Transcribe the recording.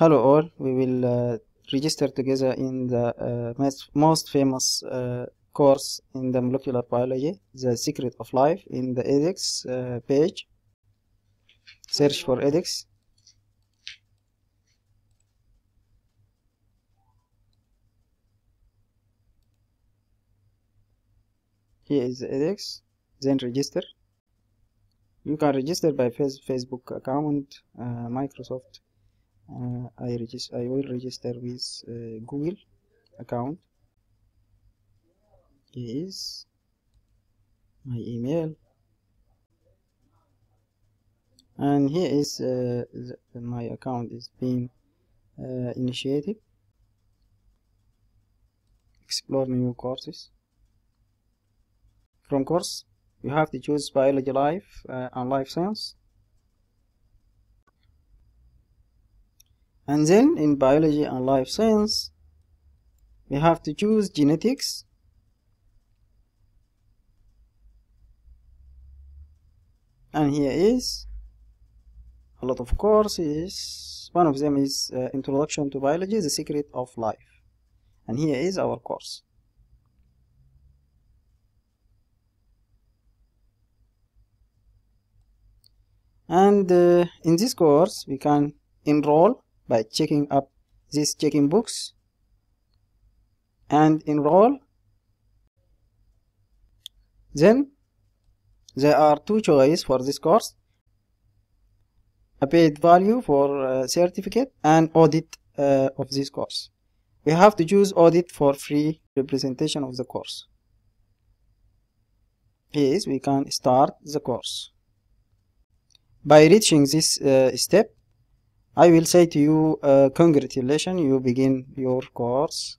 Hello all, we will uh, register together in the uh, most, famous uh, course in the molecular biology, The Secret of Life, in the edX uh, page. Search for edX. Here is the edX, then register. You can register by Facebook account, uh, Microsoft uh, I register I will register with uh, Google account. Here is my email. And here is uh, the, my account is being uh, initiated. Explore new courses. From course you have to choose biology life uh, and life science and then in biology and life science we have to choose genetics. And here is a lot of courses. One of them is uh, introduction to biology the secret of life. And here is our course. And uh, in this course we can enroll by checking up these checking books and enroll. Then there are two choices for this course. A paid value for uh, certificate and audit uh, of this course. We have to choose audit for free representation of the course. Yes, we can start the course. By reaching this uh, step I will say to you, uh, congratulations, you begin your course.